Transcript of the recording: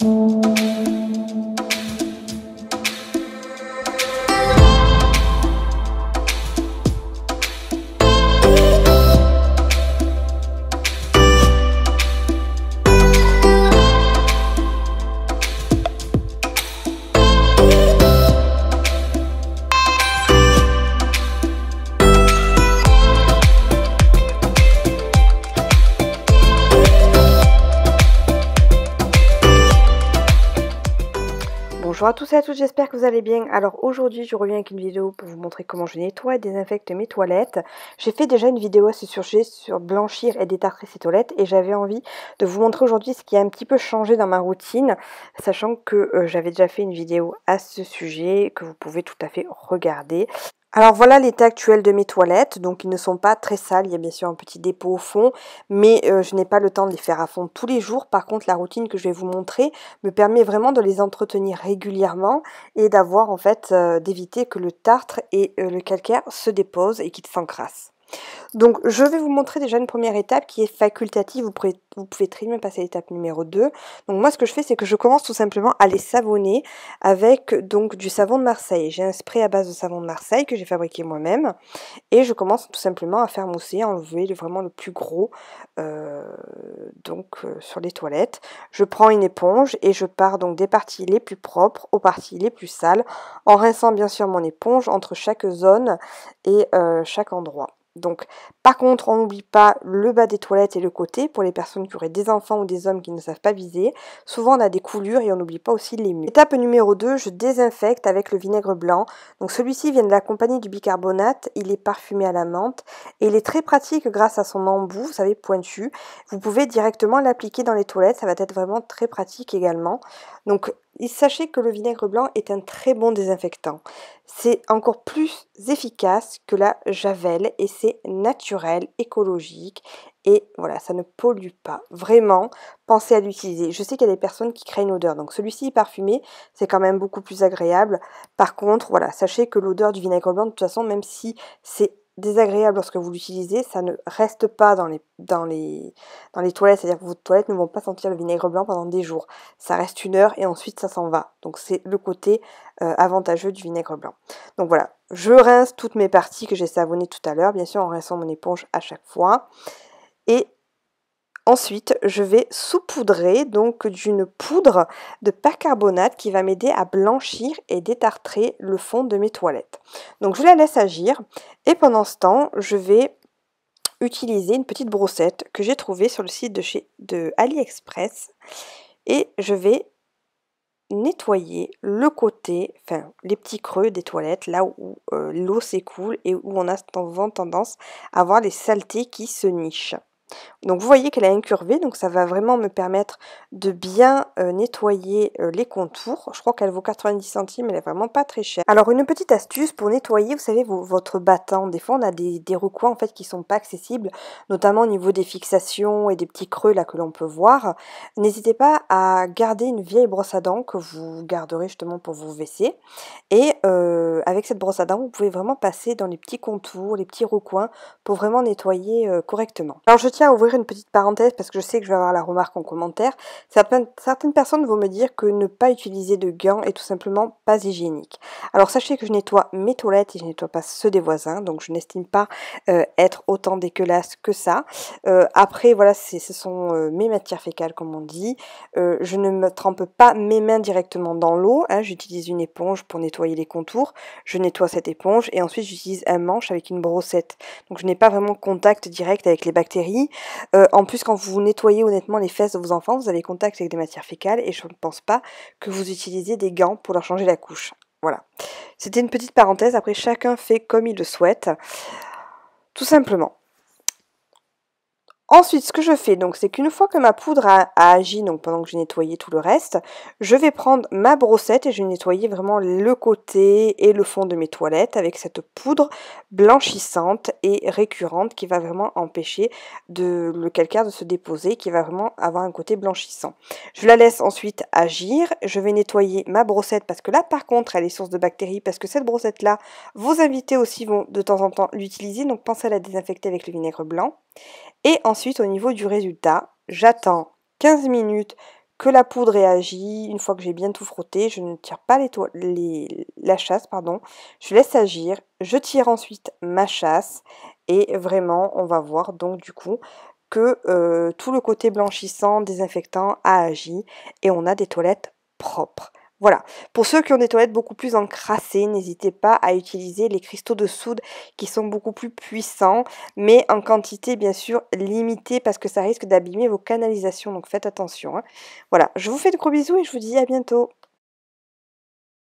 Thank mm -hmm. you. Bonjour à tous et à toutes, j'espère que vous allez bien. Alors aujourd'hui je reviens avec une vidéo pour vous montrer comment je nettoie et désinfecte mes toilettes. J'ai fait déjà une vidéo à ce sujet sur blanchir et détartrer ses toilettes et j'avais envie de vous montrer aujourd'hui ce qui a un petit peu changé dans ma routine, sachant que euh, j'avais déjà fait une vidéo à ce sujet que vous pouvez tout à fait regarder. Alors voilà l'état actuel de mes toilettes, donc ils ne sont pas très sales, il y a bien sûr un petit dépôt au fond, mais euh, je n'ai pas le temps de les faire à fond tous les jours. Par contre la routine que je vais vous montrer me permet vraiment de les entretenir régulièrement et d'avoir en fait euh, d'éviter que le tartre et euh, le calcaire se déposent et qu'ils s'encrassent. Donc je vais vous montrer déjà une première étape qui est facultative, vous pouvez, vous pouvez très bien passer à l'étape numéro 2. Donc moi ce que je fais c'est que je commence tout simplement à les savonner avec donc du savon de Marseille. J'ai un spray à base de savon de Marseille que j'ai fabriqué moi-même et je commence tout simplement à faire mousser, à enlever vraiment le plus gros euh, donc euh, sur les toilettes. Je prends une éponge et je pars donc des parties les plus propres aux parties les plus sales en rinçant bien sûr mon éponge entre chaque zone et euh, chaque endroit. Donc, par contre, on n'oublie pas le bas des toilettes et le côté pour les personnes qui auraient des enfants ou des hommes qui ne savent pas viser. Souvent, on a des coulures et on n'oublie pas aussi les murs. Étape numéro 2, je désinfecte avec le vinaigre blanc. Donc, celui-ci vient de la compagnie du bicarbonate. Il est parfumé à la menthe et il est très pratique grâce à son embout, vous savez, pointu. Vous pouvez directement l'appliquer dans les toilettes. Ça va être vraiment très pratique également. Donc, Sachez que le vinaigre blanc est un très bon désinfectant. C'est encore plus efficace que la javel et c'est naturel, écologique et voilà, ça ne pollue pas. Vraiment, pensez à l'utiliser. Je sais qu'il y a des personnes qui créent une odeur, donc celui-ci parfumé, c'est quand même beaucoup plus agréable. Par contre, voilà, sachez que l'odeur du vinaigre blanc, de toute façon, même si c'est désagréable lorsque vous l'utilisez, ça ne reste pas dans les, dans les, dans les toilettes, c'est-à-dire que vos toilettes ne vont pas sentir le vinaigre blanc pendant des jours. Ça reste une heure et ensuite ça s'en va. Donc c'est le côté euh, avantageux du vinaigre blanc. Donc voilà, je rince toutes mes parties que j'ai savonnées tout à l'heure, bien sûr en rinçant mon éponge à chaque fois. Et Ensuite, je vais saupoudrer donc d'une poudre de percarbonate qui va m'aider à blanchir et détartrer le fond de mes toilettes. Donc je la laisse agir et pendant ce temps, je vais utiliser une petite brossette que j'ai trouvée sur le site de AliExpress et je vais nettoyer le côté, enfin les petits creux des toilettes, là où euh, l'eau s'écoule et où on a souvent tendance à avoir les saletés qui se nichent. Donc vous voyez qu'elle a incurvé, donc ça va vraiment me permettre de bien euh, nettoyer euh, les contours. Je crois qu'elle vaut 90 centimes, elle est vraiment pas très chère. Alors une petite astuce pour nettoyer, vous savez, votre battant. Des fois on a des, recoins en fait qui sont pas accessibles, notamment au niveau des fixations et des petits creux là que l'on peut voir. N'hésitez pas à garder une vieille brosse à dents que vous garderez justement pour vous WC. Et euh, avec cette brosse à dents, vous pouvez vraiment passer dans les petits contours, les petits recoins pour vraiment nettoyer correctement. Alors je à ouvrir une petite parenthèse parce que je sais que je vais avoir la remarque en commentaire. Certaines, personnes vont me dire que ne pas utiliser de gants est tout simplement pas hygiénique. Alors sachez que je nettoie mes toilettes et je nettoie pas ceux des voisins, donc je n'estime pas euh, être autant dégueulasse que ça. Euh, après, voilà, ce sont euh, mes matières fécales comme on dit. je ne me trempe pas mes mains directement dans l'eau. Hein. J'utilise une éponge pour nettoyer les contours. Je nettoie cette éponge et ensuite j'utilise un manche avec une brossette. Donc je n'ai pas vraiment contact direct avec les bactéries euh, en plus, quand vous nettoyez honnêtement les fesses de vos enfants, vous avez contact avec des matières fécales et je ne pense pas que vous utilisiez des gants pour leur changer la couche. Voilà. C'était une petite parenthèse. Après, chacun fait comme il le souhaite. Tout simplement. Ensuite, ce que je fais, donc, c'est qu'une fois que ma poudre a, agi, donc pendant que j'ai nettoyé tout le reste, je vais prendre ma brossette et je vais nettoyer vraiment le côté et le fond de mes toilettes avec cette poudre blanchissante et récurrente qui va vraiment empêcher de, le calcaire de se déposer, qui va vraiment avoir un côté blanchissant. Je la laisse ensuite agir. Je vais nettoyer ma brossette parce que là, par contre, elle est source de bactéries parce que cette brossette-là, vos invités aussi vont de temps en temps l'utiliser, donc pensez à la désinfecter avec le vinaigre blanc. Et ensuite, au niveau du résultat, j'attends 15 minutes que la poudre réagit. Une fois que j'ai bien tout frotté, je ne tire pas la chasse, pardon. Je laisse agir. Je tire ensuite ma chasse et vraiment, on va voir donc du coup que euh, tout le côté blanchissant, désinfectant a agi et on a des toilettes propres. Voilà. Pour ceux qui ont des toilettes beaucoup plus encrassées, n'hésitez pas à utiliser les cristaux de soude qui sont beaucoup plus puissants, mais en quantité bien sûr limitée parce que ça risque d'abîmer vos canalisations. Donc faites attention. Hein. Voilà. Je vous fais de gros bisous et je vous dis à bientôt.